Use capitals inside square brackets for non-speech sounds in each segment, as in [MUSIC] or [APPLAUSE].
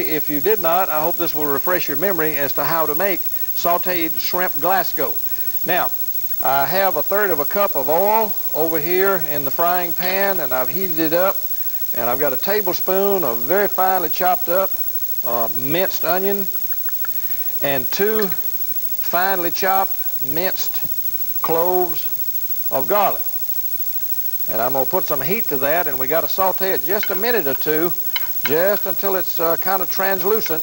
If you did not, I hope this will refresh your memory as to how to make sauteed shrimp Glasgow. Now, I have a third of a cup of oil over here in the frying pan, and I've heated it up. And I've got a tablespoon of very finely chopped up uh, minced onion and two finely chopped minced cloves of garlic. And I'm going to put some heat to that, and we got to saute it just a minute or two, just until it's uh, kind of translucent.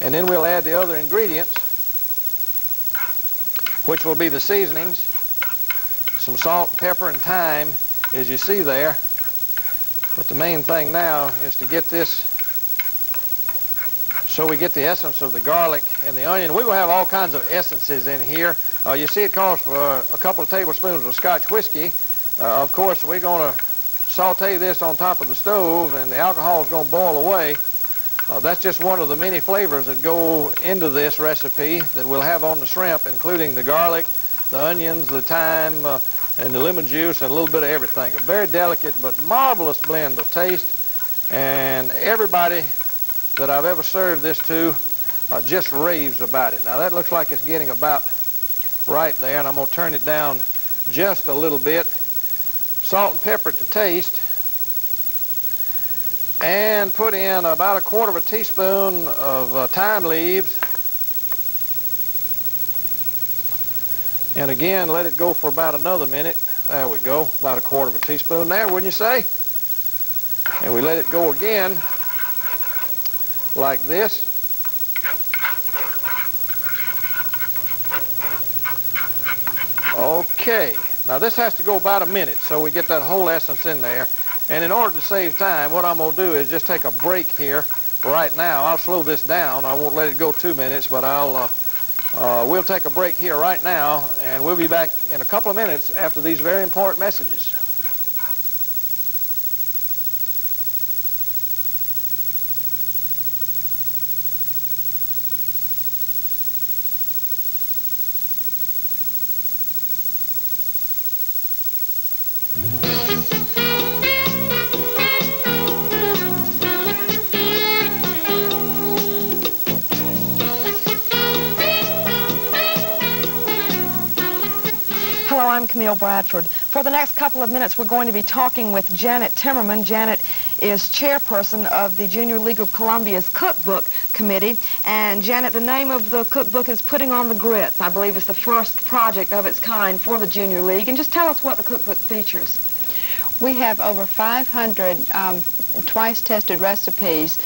And then we'll add the other ingredients, which will be the seasonings, some salt, pepper, and thyme, as you see there. But the main thing now is to get this so we get the essence of the garlic and the onion. Going to have all kinds of essences in here. Uh, you see it calls for a couple of tablespoons of Scotch whiskey. Uh, of course, we're going to saute this on top of the stove and the alcohol is going to boil away. Uh, that's just one of the many flavors that go into this recipe that we'll have on the shrimp, including the garlic, the onions, the thyme, uh, and the lemon juice, and a little bit of everything. A very delicate but marvelous blend of taste. And everybody that I've ever served this to uh, just raves about it. Now that looks like it's getting about right there, and I'm going to turn it down just a little bit. Salt and pepper to taste. And put in about a quarter of a teaspoon of uh, thyme leaves. And again, let it go for about another minute. There we go, about a quarter of a teaspoon there, wouldn't you say? And we let it go again like this. Okay, now this has to go about a minute so we get that whole essence in there. And in order to save time, what I'm going to do is just take a break here right now. I'll slow this down. I won't let it go two minutes, but I'll, uh, uh, we'll take a break here right now, and we'll be back in a couple of minutes after these very important messages. I'm Bradford. For the next couple of minutes, we're going to be talking with Janet Timmerman. Janet is chairperson of the Junior League of Columbia's Cookbook Committee. And Janet, the name of the cookbook is Putting on the Grits. I believe it's the first project of its kind for the Junior League. And just tell us what the cookbook features. We have over 500 um, twice-tested recipes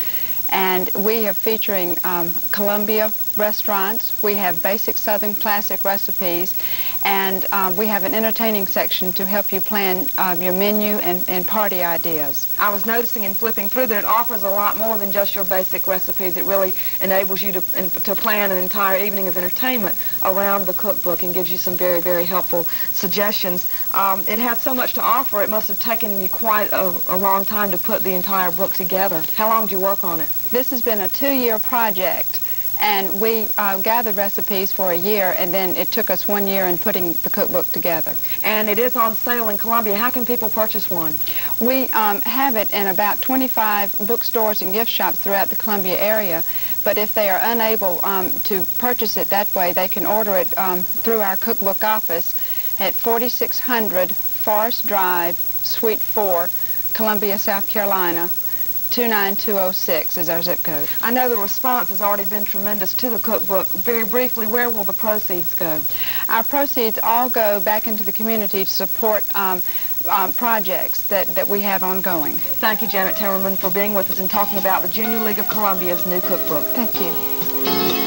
and we are featuring um, Columbia restaurants. We have basic Southern classic recipes, and um, we have an entertaining section to help you plan uh, your menu and, and party ideas. I was noticing in flipping through that it offers a lot more than just your basic recipes. It really enables you to, to plan an entire evening of entertainment around the cookbook and gives you some very, very helpful suggestions. Um, it has so much to offer, it must have taken you quite a, a long time to put the entire book together. How long did you work on it? This has been a two-year project. And we uh, gathered recipes for a year, and then it took us one year in putting the cookbook together. And it is on sale in Columbia. How can people purchase one? We um, have it in about 25 bookstores and gift shops throughout the Columbia area. But if they are unable um, to purchase it that way, they can order it um, through our cookbook office at 4600 Forest Drive, Suite 4, Columbia, South Carolina, 29206 is our zip code. I know the response has already been tremendous to the cookbook. Very briefly, where will the proceeds go? Our proceeds all go back into the community to support um, um, projects that, that we have ongoing. Thank you, Janet Timmerman, for being with us and talking about the Junior League of Columbia's new cookbook. Thank you.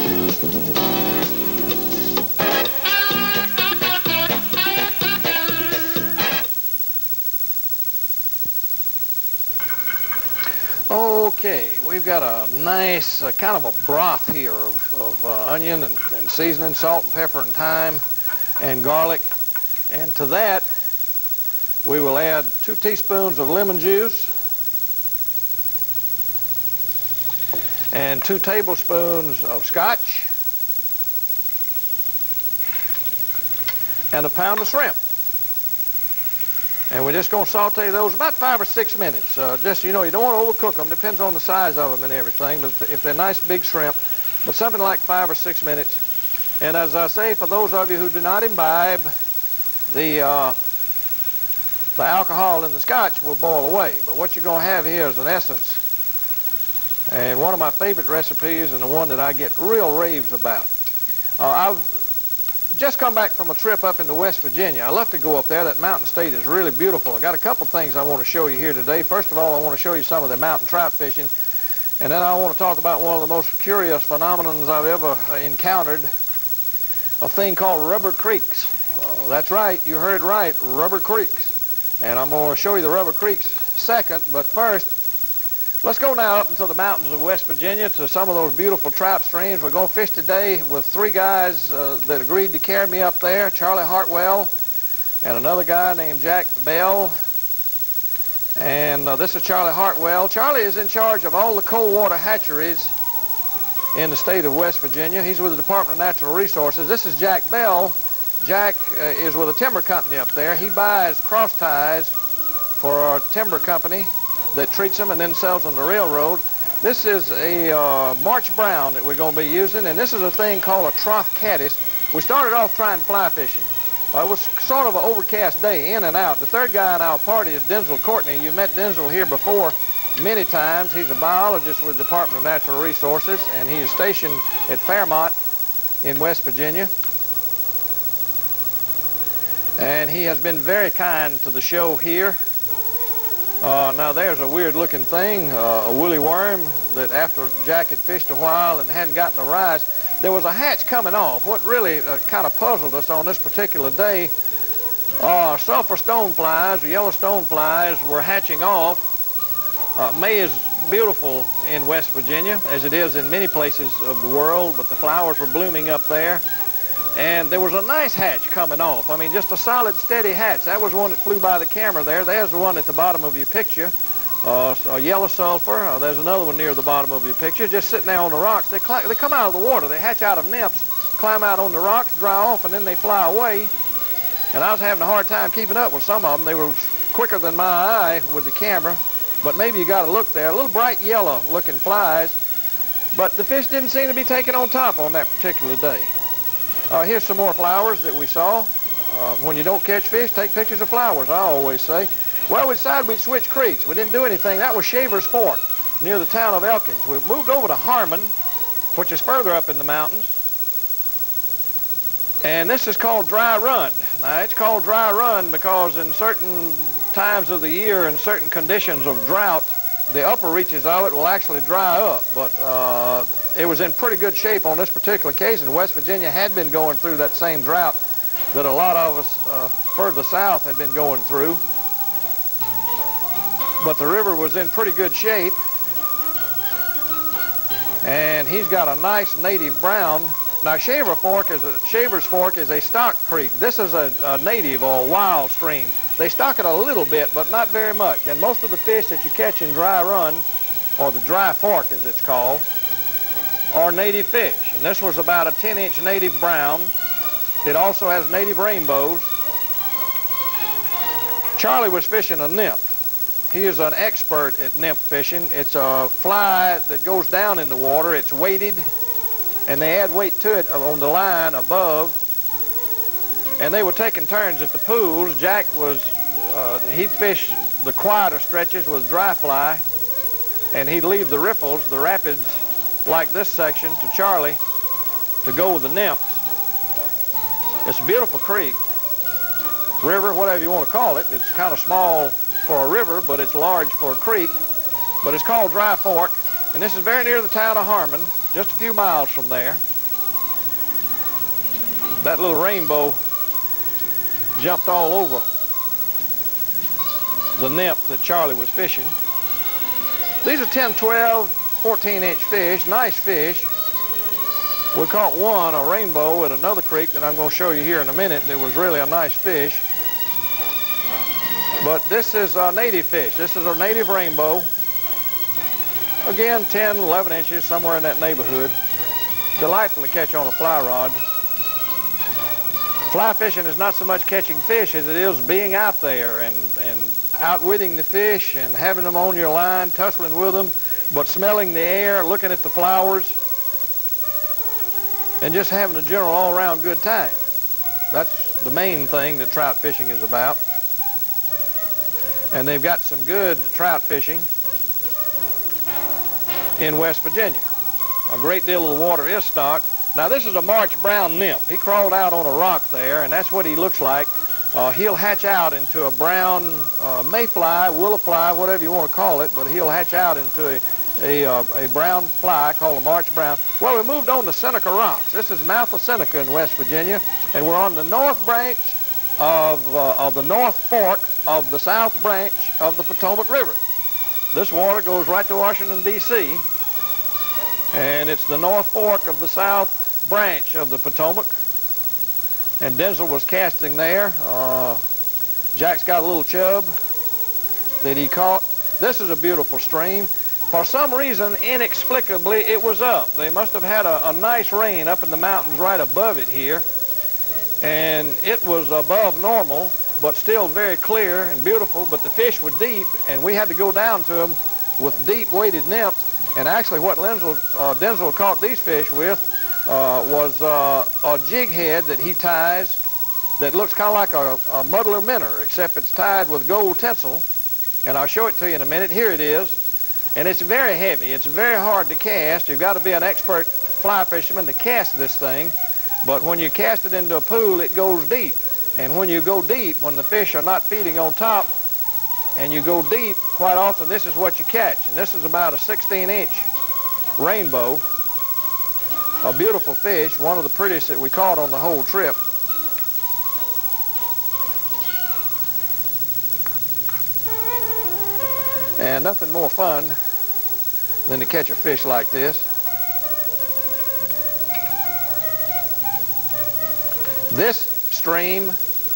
Okay, we've got a nice uh, kind of a broth here of, of uh, onion and, and, seasoning, salt and pepper and thyme and garlic. And to that, we will add two teaspoons of lemon juice and two tablespoons of scotch and a pound of shrimp. And we're just going to saute those about five or six minutes. Uh, just, you know, you don't want to overcook them. Depends on the size of them and everything. But if they're nice big shrimp, but something like five or six minutes. And as I say, for those of you who do not imbibe, the, uh, the alcohol in the scotch will boil away. But what you're going to have here is an essence. And one of my favorite recipes and the one that I get real raves about. Uh, I've just come back from a trip up into West Virginia. I love to go up there. That mountain state is really beautiful. I got a couple things I want to show you here today. First of all, I want to show you some of the mountain trout fishing. And then I want to talk about one of the most curious phenomenons I've ever encountered, a thing called rubber creeks. Uh, that's right, you heard right, rubber creeks. And I'm going to show you the rubber creeks second, but first, Let's go now up into the mountains of West Virginia to some of those beautiful trout streams. We're going to fish today with three guys uh, that agreed to carry me up there, Charlie Hartwell and another guy named Jack Bell. And uh, this is Charlie Hartwell. Charlie is in charge of all the cold water hatcheries in the state of West Virginia. He's with the Department of Natural Resources. This is Jack Bell. Jack uh, is with a timber company up there. He buys cross ties for our timber company that treats them and then sells them to railroad. This is a uh, March Brown that we're going to be using, and this is a thing called a trough caddis. We started off trying fly fishing. Uh, it was sort of an overcast day, in and out. The third guy in our party is Denzel Courtney. You've met Denzel here before many times. He's a biologist with the Department of Natural Resources, and he is stationed at Fairmont in West Virginia. And he has been very kind to the show here. Uh, now there's a weird looking thing, uh, a woolly worm that after Jack had fished a while and hadn't gotten a rise, there was a hatch coming off. What really uh, kind of puzzled us on this particular day, uh, sulfur stoneflies, yellow stoneflies were hatching off. Uh, May is beautiful in West Virginia, as it is in many places of the world, but the flowers were blooming up there. And there was a nice hatch coming off. I mean, just a solid, steady hatch. That was one that flew by the camera there. There's the one at the bottom of your picture. Uh, a yellow sulfur. Uh, there's another one near the bottom of your picture, just sitting there on the rocks. They, they come out of the water. They hatch out of nymphs, climb out on the rocks, dry off, and then they fly away. And I was having a hard time keeping up with some of them. They were quicker than my eye with the camera. But maybe you got to look there. A little bright yellow looking flies. But the fish didn't seem to be taking on top on that particular day. Uh, here's some more flowers that we saw. Uh, when you don't catch fish, take pictures of flowers, I always say. Well, we decided we'd switch creeks. We didn't do anything. That was Shaver's Fork near the town of Elkins. We moved over to Harman, which is further up in the mountains. And this is called Dry Run. Now, it's called Dry Run because in certain times of the year and certain conditions of drought, the upper reaches of it will actually dry up. But uh, it was in pretty good shape on this particular occasion. West Virginia had been going through that same drought that a lot of us uh, further south had been going through. But the river was in pretty good shape. And he's got a nice native brown. Now Shaver Fork is a, Shaver's Fork is a stock creek. This is a, a native or wild stream. They stock it a little bit, but not very much. And most of the fish that you catch in dry run, or the dry fork as it's called, are native fish. And this was about a 10-inch native brown. It also has native rainbows. Charlie was fishing a nymph. He is an expert at nymph fishing. It's a fly that goes down in the water. It's weighted, and they add weight to it on the line above. And they were taking turns at the pools. Jack was, uh, he'd fish the quieter stretches with dry fly, and he'd leave the riffles, the rapids, like this section to Charlie to go with the nymphs. It's a beautiful creek, river, whatever you want to call it. It's kind of small for a river, but it's large for a creek. But it's called Dry Fork, and this is very near the town of Harman, just a few miles from there. That little rainbow jumped all over the nymph that Charlie was fishing. These are 10, 12, 14-inch fish, nice fish. We caught one, a rainbow, at another creek that I'm going to show you here in a minute that was really a nice fish. But this is a native fish. This is a native rainbow. Again, 10, 11 inches, somewhere in that neighborhood. Delightful to catch on a fly rod. Fly fishing is not so much catching fish as it is being out there and, and outwitting the fish and having them on your line, tussling with them, but smelling the air, looking at the flowers, and just having a general all-around good time. That's the main thing that trout fishing is about. And they've got some good trout fishing in West Virginia. A great deal of the water is stocked. Now this is a March brown nymph. He crawled out on a rock there, and that's what he looks like. Uh, he'll hatch out into a brown uh, mayfly, willow fly, whatever you want to call it, but he'll hatch out into a, a, uh, a brown fly called a March brown. Well, we moved on to Seneca Rocks. This is the mouth of Seneca in West Virginia, and we're on the north branch of, uh, of the North Fork of the South Branch of the Potomac River. This water goes right to Washington, D.C., and it's the North Fork of the South Branch of the Potomac. And Denzel was casting there. Uh, Jack's got a little chub that he caught. This is a beautiful stream. For some reason, inexplicably, it was up. They must have had a, a nice rain up in the mountains right above it here and it was above normal, but still very clear and beautiful, but the fish were deep, and we had to go down to them with deep weighted nymphs. And actually what Lenzel, uh, Denzel caught these fish with uh, was uh, a jig head that he ties that looks kind of like a, a muddler minnow, except it's tied with gold tinsel. And I'll show it to you in a minute. Here it is. And it's very heavy. It's very hard to cast. You've got to be an expert fly fisherman to cast this thing. But when you cast it into a pool, it goes deep. And when you go deep, when the fish are not feeding on top, and you go deep, quite often this is what you catch. And this is about a 16-inch rainbow, a beautiful fish, one of the prettiest that we caught on the whole trip. And nothing more fun than to catch a fish like this. This stream,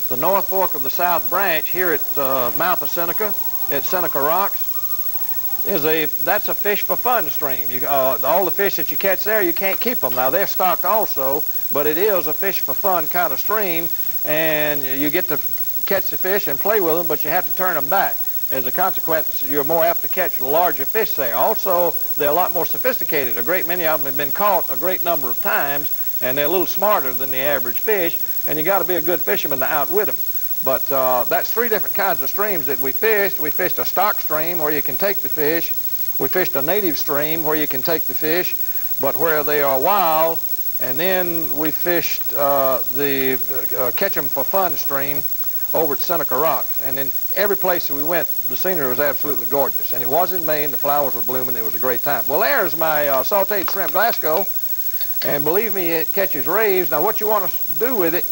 the North Fork of the South Branch here at uh, mouth of Seneca, at Seneca Rocks, is a that's a fish for fun stream. You, uh, all the fish that you catch there, you can't keep them. Now they're stocked also, but it is a fish for fun kind of stream, and you get to catch the fish and play with them, but you have to turn them back. As a consequence, you're more apt to catch larger fish there. Also, they're a lot more sophisticated. A great many of them have been caught a great number of times, and they're a little smarter than the average fish, and you got to be a good fisherman to outwit them. But uh, that's three different kinds of streams that we fished. We fished a stock stream where you can take the fish. We fished a native stream where you can take the fish, but where they are wild. And then we fished uh, the uh, catch them for fun stream over at Seneca Rocks. And in every place that we went, the scenery was absolutely gorgeous. And it was in Maine. The flowers were blooming. It was a great time. Well, there's my uh, sauteed shrimp Glasgow. And believe me, it catches rays. Now, what you want to do with it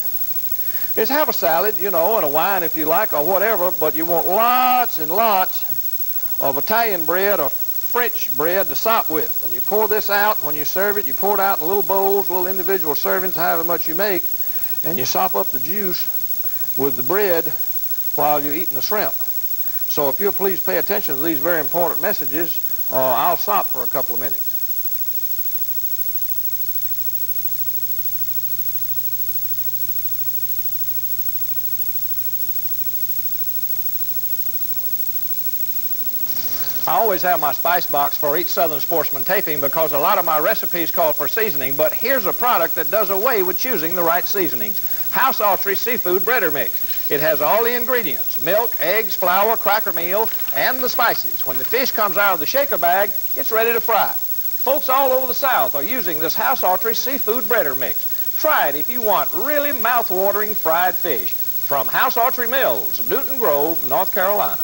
is have a salad, you know, and a wine if you like, or whatever, but you want lots and lots of Italian bread or French bread to sop with. And you pour this out when you serve it. You pour it out in little bowls, little individual servings, however much you make, and you sop up the juice with the bread while you're eating the shrimp. So if you'll please pay attention to these very important messages, uh, I'll sop for a couple of minutes. I always have my spice box for each Southern Sportsman taping because a lot of my recipes call for seasoning, but here's a product that does away with choosing the right seasonings. House Autry Seafood Breader Mix. It has all the ingredients, milk, eggs, flour, cracker meal, and the spices. When the fish comes out of the shaker bag, it's ready to fry. Folks all over the South are using this House Autry Seafood Breader Mix. Try it if you want really mouth-watering fried fish. From House Autry Mills, Newton Grove, North Carolina.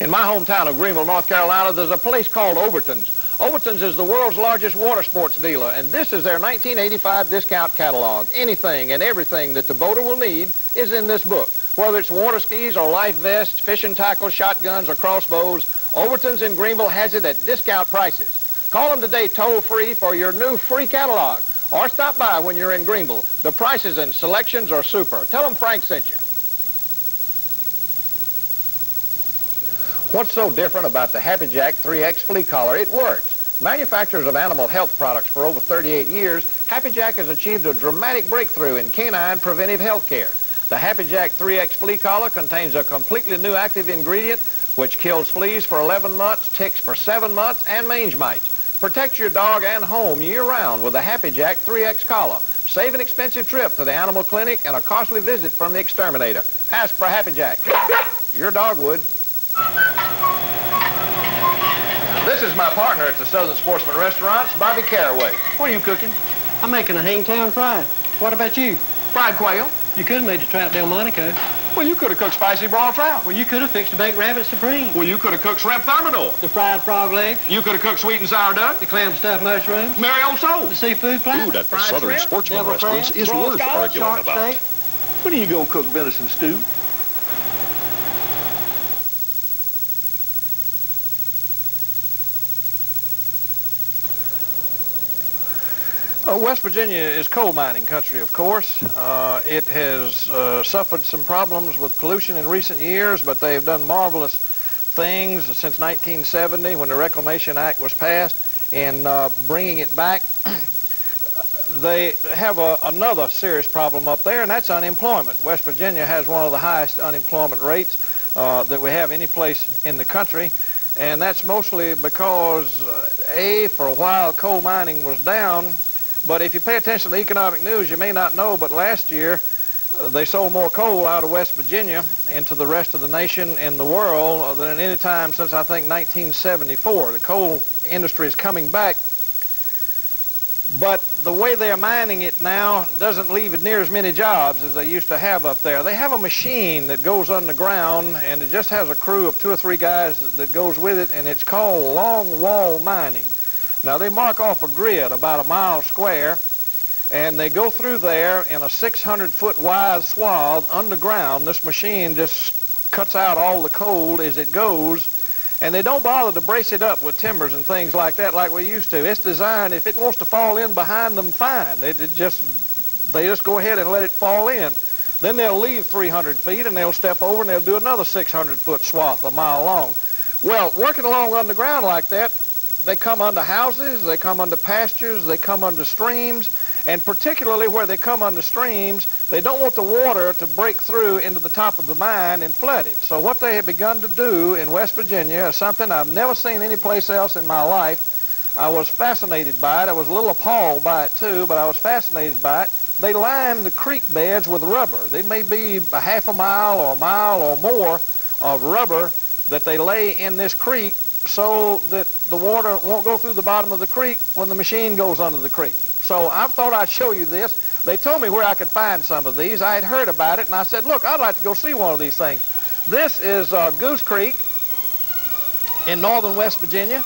In my hometown of Greenville, North Carolina, there's a place called Overton's. Overton's is the world's largest water sports dealer, and this is their 1985 discount catalog. Anything and everything that the boater will need is in this book. Whether it's water skis or life vests, fishing tackles, shotguns, or crossbows, Overton's in Greenville has it at discount prices. Call them today toll-free for your new free catalog, or stop by when you're in Greenville. The prices and selections are super. Tell them Franc sent you. What's so different about the Happy Jack 3X flea collar? It works. Manufacturers of animal health products for over 38 years, Happy Jack has achieved a dramatic breakthrough in canine preventive health care. The Happy Jack 3X flea collar contains a completely new active ingredient which kills fleas for 11 months, ticks for 7 months, and mange mites. Protect your dog and home year-round with the Happy Jack 3X collar. Save an expensive trip to the animal clinic and a costly visit from the exterminator. Ask for Happy Jack. Your dog would. This is my partner at the Southern Sportsman Restaurants, Bobby Caraway. What are you cooking? I'm making a Hangtown fry. What about you? Fried quail. You could have made a trout Delmonico. Well, you could have cooked spicy broiled trout. Well, you could have fixed a baked rabbit supreme. Well, you could have cooked shrimp thermidor. The fried frog legs. You could have cooked sweet and sour duck. The clam stuffed mushrooms. Mary old soul. The seafood platter. Food at the Fried Southern shrimp, Sportsman restaurants crab, is worth arguing about. steak. When are you gonna cook venison stew? Uh, West Virginia is coal mining country, of course. Uh, it has uh, suffered some problems with pollution in recent years, but they've done marvelous things since 1970 when the Reclamation Act was passed in uh, bringing it back. [CLEARS THROAT] they have a, another serious problem up there, and that's unemployment. West Virginia has one of the highest unemployment rates uh, that we have any place in the country. And that's mostly because, uh, A, for a while coal mining was down, but if you pay attention to economic news, you may not know, but last year uh, they sold more coal out of West Virginia into the rest of the nation and the world uh, than at any time since I think 1974. The coal industry is coming back, but the way they're mining it now doesn't leave near as many jobs as they used to have up there. They have a machine that goes underground and it just has a crew of two or three guys that goes with it, and it's called long wall mining. Now they mark off a grid about a mile square and they go through there in a 600 foot wide swath underground. This machine just cuts out all the coal as it goes and they don't bother to brace it up with timbers and things like that like we used to. It's designed, if it wants to fall in behind them, fine. It, it just, they just go ahead and let it fall in. Then they'll leave 300 feet and they'll step over and they'll do another 600 foot swath a mile long. Well, working along underground like that, they come under houses, they come under pastures, they come under streams, and particularly where they come under streams, they don't want the water to break through into the top of the mine and flood it. So what they have begun to do in West Virginia is something I've never seen anyplace else in my life. I was fascinated by it. I was a little appalled by it too, but I was fascinated by it. They line the creek beds with rubber. They may be a half a mile or a mile or more of rubber that they lay in this creek so that the water won't go through the bottom of the creek when the machine goes under the creek. So I thought I'd show you this. They told me where I could find some of these. I had heard about it, and I said, look, I'd like to go see one of these things. This is uh, Goose Creek in northern West Virginia,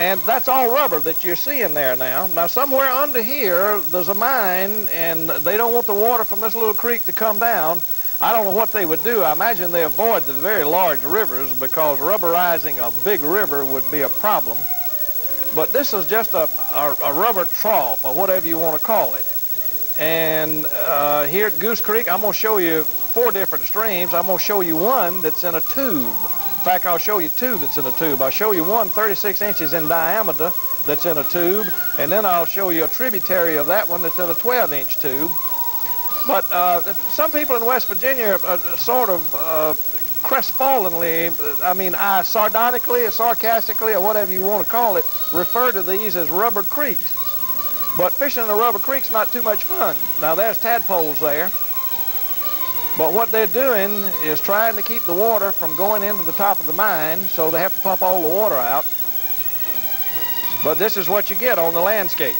and that's all rubber that you're seeing there now. Now, somewhere under here, there's a mine, and they don't want the water from this little creek to come down. I don't know what they would do. I imagine they avoid the very large rivers because rubberizing a big river would be a problem. But this is just a, a, a rubber trough or whatever you want to call it. And uh, here at Goose Creek, I'm going to show you four different streams. I'm going to show you one that's in a tube. In fact, I'll show you two that's in a tube. I'll show you one 36 inches in diameter that's in a tube, and then I'll show you a tributary of that one that's in a 12-inch tube. But uh, some people in West Virginia are sort of uh, crestfallenly, I mean, I sardonically or sarcastically or whatever you want to call it, refer to these as rubber creeks. But fishing in a rubber creek's not too much fun. Now, there's tadpoles there. But what they're doing is trying to keep the water from going into the top of the mine, so they have to pump all the water out. But this is what you get on the landscape.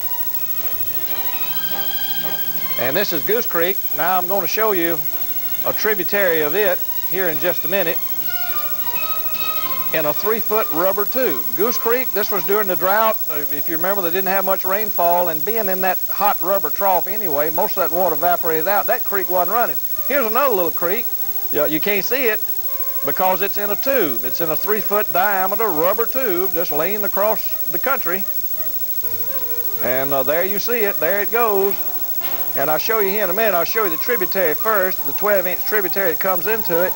And this is Goose Creek. Now I'm going to show you a tributary of it here in just a minute in a three-foot rubber tube. Goose Creek, this was during the drought. If you remember, they didn't have much rainfall, and being in that hot rubber trough anyway, most of that water evaporated out. That creek wasn't running. Here's another little creek. You, you can't see it because it's in a tube. It's in a three-foot diameter rubber tube just laying across the country. And uh, there you see it. There it goes. And I'll show you here in a minute. I'll show you the tributary first, the 12-inch tributary that comes into it.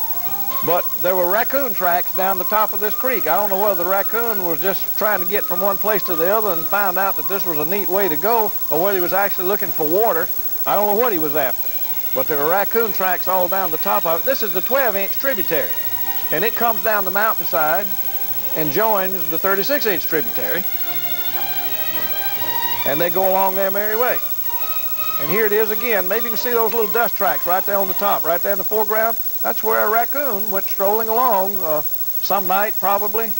But there were raccoon tracks down the top of this creek. I don't know whether the raccoon was just trying to get from one place to the other and found out that this was a neat way to go, or whether he was actually looking for water. I don't know what he was after. But there were raccoon tracks all down the top of it. This is the 12-inch tributary, and it comes down the mountainside and joins the 36-inch tributary, and they go along their merry way. And here it is again. Maybe you can see those little dust tracks right there on the top, right there in the foreground. That's where a raccoon went strolling along uh, some night, probably,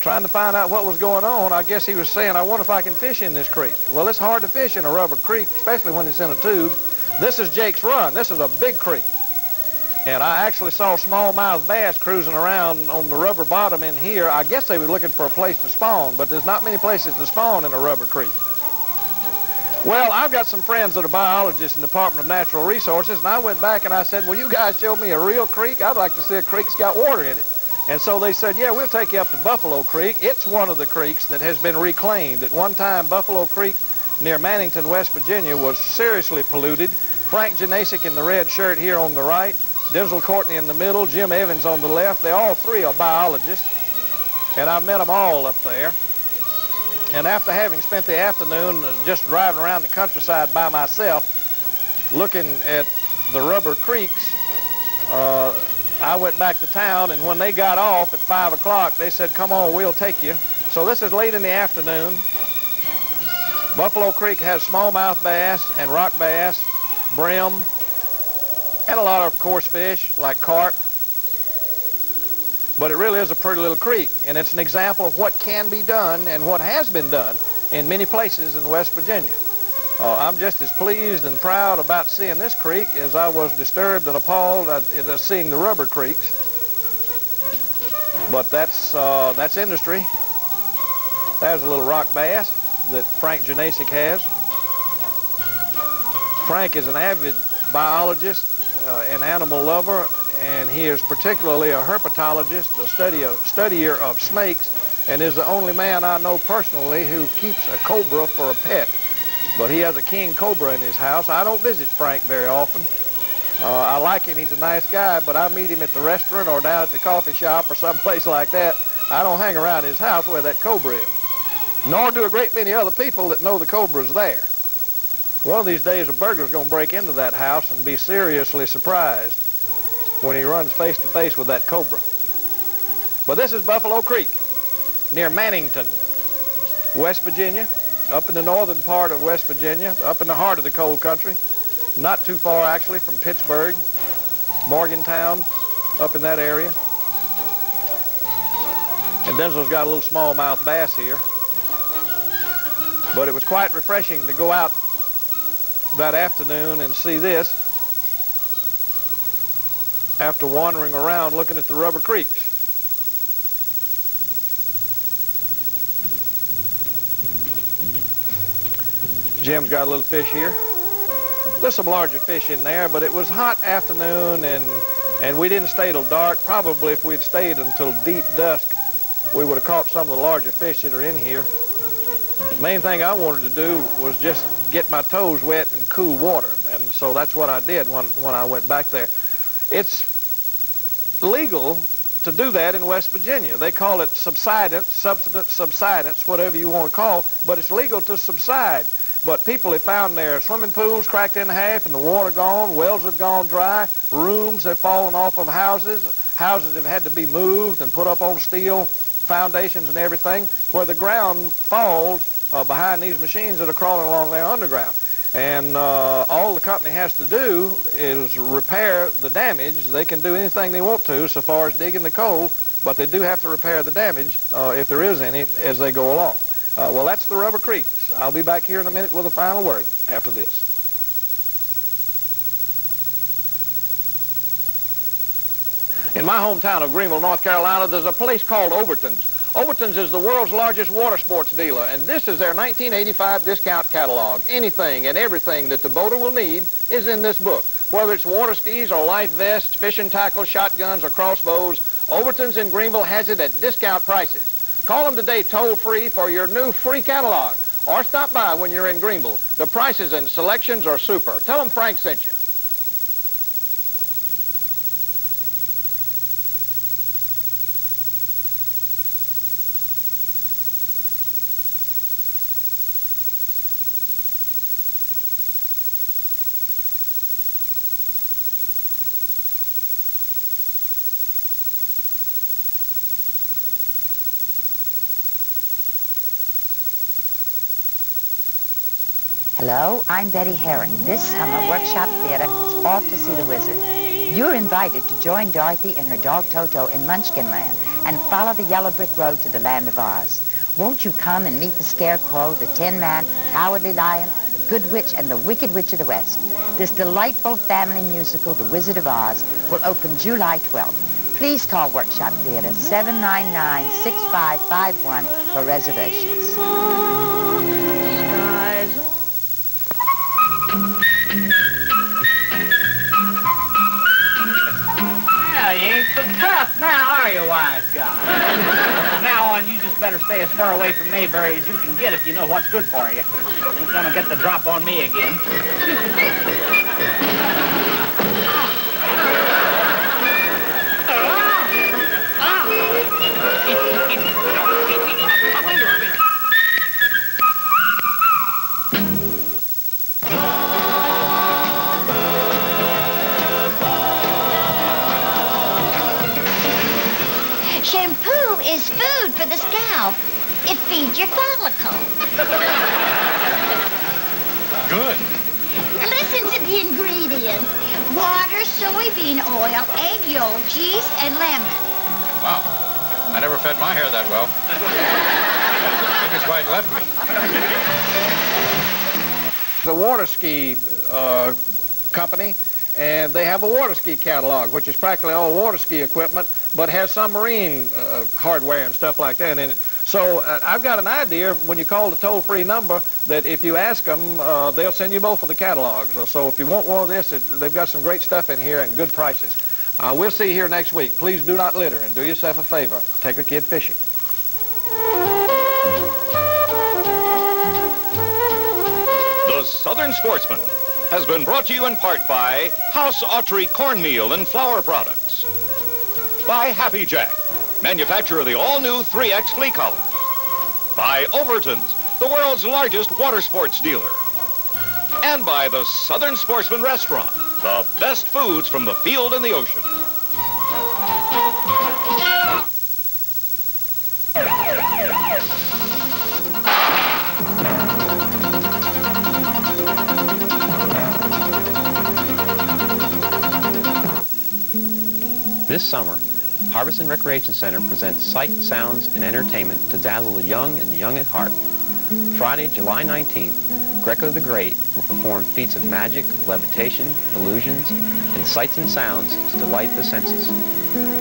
trying to find out what was going on. I guess he was saying, I wonder if I can fish in this creek. Well, it's hard to fish in a rubber creek, especially when it's in a tube. This is Jake's Run. This is a big creek. And I actually saw smallmouth bass cruising around on the rubber bottom in here. I guess they were looking for a place to spawn, but there's not many places to spawn in a rubber creek. Well, I've got some friends that are biologists in the Department of Natural Resources, and I went back and I said, well, you guys showed me a real creek? I'd like to see a creek that's got water in it. And so they said, yeah, we'll take you up to Buffalo Creek. It's one of the creeks that has been reclaimed. At one time, Buffalo Creek near Mannington, West Virginia was seriously polluted. Frank Janasic in the red shirt here on the right, Denzel Courtney in the middle, Jim Evans on the left. They all three are biologists, and I've met them all up there. And after having spent the afternoon just driving around the countryside by myself, looking at the rubber creeks, uh, I went back to town, and when they got off at 5 o'clock, they said, come on, we'll take you. So this is late in the afternoon. Buffalo Creek has smallmouth bass and rock bass, brim, and a lot of coarse fish like carp. But it really is a pretty little creek, and it's an example of what can be done and what has been done in many places in West Virginia. Uh, I'm just as pleased and proud about seeing this creek as I was disturbed and appalled at, at seeing the rubber creeks. But that's, uh, that's industry. There's a little rock bass that Frank Janasic has. Frank is an avid biologist, uh, an animal lover, and he is particularly a herpetologist, a study of, studier of snakes, and is the only man I know personally who keeps a cobra for a pet. But he has a king cobra in his house. I don't visit Frank very often. Uh, I like him. He's a nice guy, but I meet him at the restaurant or down at the coffee shop or [LAUGHS] someplace like that. I don't hang around his house where that cobra is. Nor do a great many other people that know the cobra's there. One of these days, a burglar's going to break into that house and be seriously surprised when he runs face to face with that cobra. But this is Buffalo Creek near Mannington, West Virginia, up in the northern part of West Virginia, up in the heart of the coal country, not too far actually from Pittsburgh, Morgantown, up in that area. And Denzel's got a little smallmouth bass here. But it was quite refreshing to go out that afternoon and see this after wandering around looking at the rubber creeks. Jim's got a little fish here. There's some larger fish in there, but it was hot afternoon and and we didn't stay till dark. Probably if we'd stayed until deep dusk, we would have caught some of the larger fish that are in here. The main thing I wanted to do was just get my toes wet in cool water, and so that's what I did when, when I went back there. It's legal to do that in West Virginia. They call it subsidence, subsidence, subsidence, whatever you want to call, but it's legal to subside. But people have found their swimming pools cracked in half and the water gone, wells have gone dry, rooms have fallen off of houses, houses have had to be moved and put up on steel foundations and everything, where the ground falls uh, behind these machines that are crawling along there underground. And uh, all the company has to do is repair the damage. They can do anything they want to so far as digging the coal, but they do have to repair the damage, uh, if there is any, as they go along. Uh, well, that's the Rubber Creeks. I'll be back here in a minute with a final word after this. In my hometown of Greenville, North Carolina, there's a place called Overton's. Overton's is the world's largest water sports dealer, and this is their 1985 discount catalog. Anything and everything that the boater will need is in this book. Whether it's water skis or life vests, fishing tackle, shotguns, or crossbows, Overton's in Greenville has it at discount prices. Call them today toll-free for your new free catalog, or stop by when you're in Greenville. The prices and selections are super. Tell them Franc sent you. Hello, I'm Betty Herring. This summer, Workshop Theater is off to see The Wizard. You're invited to join Dorothy and her dog Toto in Munchkinland and follow the yellow brick road to the land of Oz. Won't you come and meet the Scarecrow, the Tin Man, Cowardly Lion, the Good Witch, and the Wicked Witch of the West? This delightful family musical, The Wizard of Oz, will open July 12th. Please call Workshop Theater 799-6551 for reservations. Now, are you, wise guy? From now on, you just better stay as far away from Mayberry as you can get if you know what's good for you. Ain't gonna get the drop on me again. For. It feeds your follicle. Good. Listen to the ingredients. Water, soybean oil, egg yolk, cheese, and lemon. Wow. I never fed my hair that well. Maybe it's why it left me. The water ski uh, company, and they have a water ski catalog, which is practically all water ski equipment, but has some marine uh, hardware and stuff like that in it. So uh, I've got an idea when you call the toll-free number that if you ask them, uh, they'll send you both of the catalogs. So if you want one of this, it, they've got some great stuff in here and good prices. Uh, we'll see you here next week. Please do not litter and do yourself a favor. Take a kid fishing. The Southern Sportsman has been brought to you in part by House Autry Cornmeal and Flour Products. By Happy Jack, manufacturer of the all-new 3X flea collar. By Overton's, the world's largest water sports dealer. And by the Southern Sportsman Restaurant, the best foods from the field and the ocean. This summer, Harbison Recreation Center presents sight, sounds, and entertainment to dazzle the young and the young at heart. Friday, July 19th, Greco the Great will perform feats of magic, levitation, illusions, and sights and sounds to delight the senses.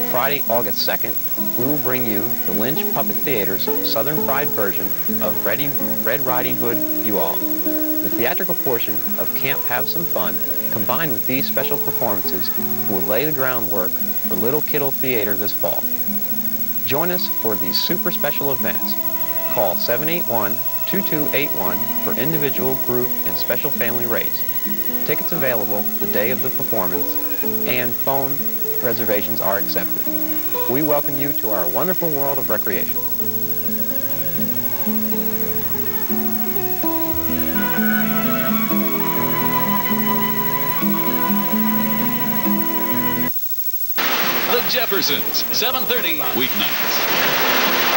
Friday, August 2nd, we will bring you the Lynch Puppet Theater's Southern Fried version of Red Riding Hood You All. The theatrical portion of Camp Have Some Fun, combined with these special performances, will lay the groundwork for Little Kittle Theater this fall. Join us for these super special events. Call 781-2281 for individual, group, and special family rates. Tickets available the day of the performance, and phone reservations are accepted. We welcome you to our wonderful world of recreation. Jeffersons, 7:30 weeknights.